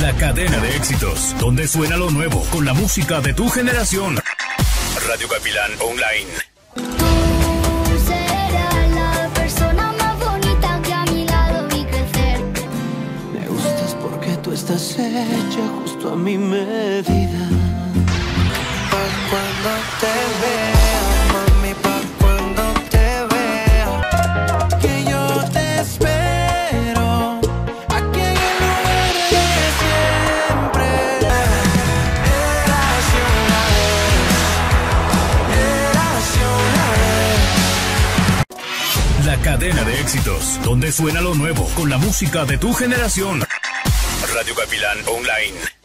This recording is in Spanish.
La cadena de éxitos, donde suena lo nuevo con la música de tu generación. Radio Gavilán Online. Tú serás la persona más bonita que a mi lado vi crecer. Me gustas porque tú estás hecha justo a mi medida. Cuando te vea, La cadena de éxitos, donde suena lo nuevo con la música de tu generación. Radio Gavilán Online.